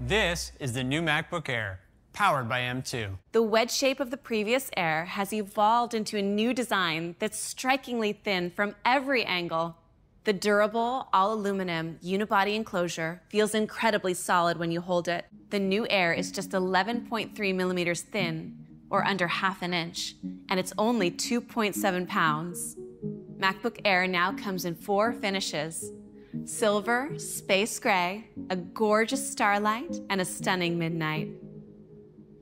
This is the new MacBook Air, powered by M2. The wedge shape of the previous Air has evolved into a new design that's strikingly thin from every angle. The durable, all aluminum unibody enclosure feels incredibly solid when you hold it. The new Air is just 11.3 millimeters thin, or under half an inch, and it's only 2.7 pounds. MacBook Air now comes in four finishes silver, space gray, a gorgeous starlight, and a stunning midnight.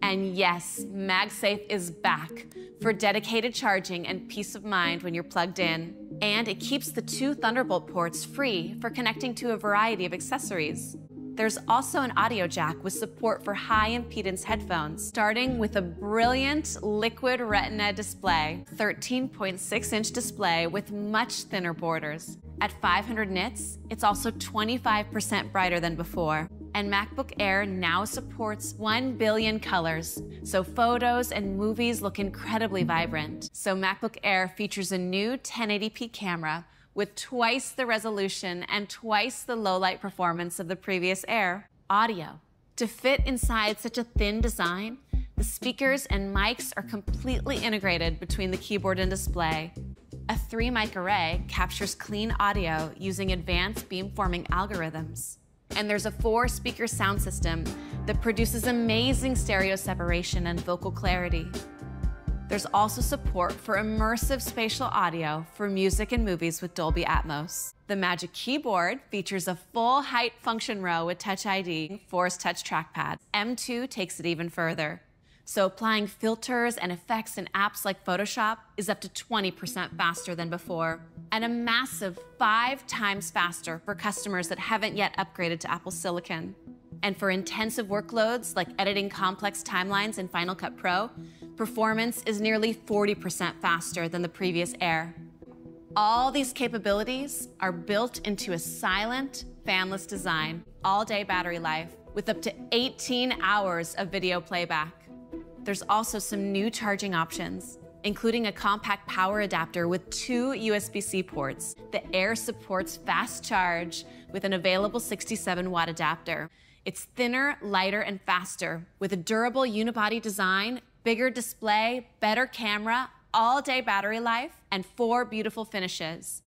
And yes, MagSafe is back for dedicated charging and peace of mind when you're plugged in. And it keeps the two Thunderbolt ports free for connecting to a variety of accessories. There's also an audio jack with support for high impedance headphones, starting with a brilliant liquid retina display, 13.6 inch display with much thinner borders. At 500 nits, it's also 25% brighter than before. And MacBook Air now supports 1 billion colors, so photos and movies look incredibly vibrant. So MacBook Air features a new 1080p camera with twice the resolution and twice the low light performance of the previous Air. Audio. To fit inside such a thin design, the speakers and mics are completely integrated between the keyboard and display. A three mic array captures clean audio using advanced beamforming algorithms. And there's a four speaker sound system that produces amazing stereo separation and vocal clarity. There's also support for immersive spatial audio for music and movies with Dolby Atmos. The Magic Keyboard features a full height function row with Touch ID, Force Touch trackpad. M2 takes it even further. So applying filters and effects in apps like Photoshop is up to 20% faster than before, and a massive five times faster for customers that haven't yet upgraded to Apple Silicon. And for intensive workloads like editing complex timelines in Final Cut Pro, performance is nearly 40% faster than the previous Air. All these capabilities are built into a silent, fanless design, all-day battery life, with up to 18 hours of video playback. There's also some new charging options, including a compact power adapter with two USB-C ports. The Air supports fast charge with an available 67 watt adapter. It's thinner, lighter, and faster with a durable unibody design bigger display, better camera, all day battery life, and four beautiful finishes.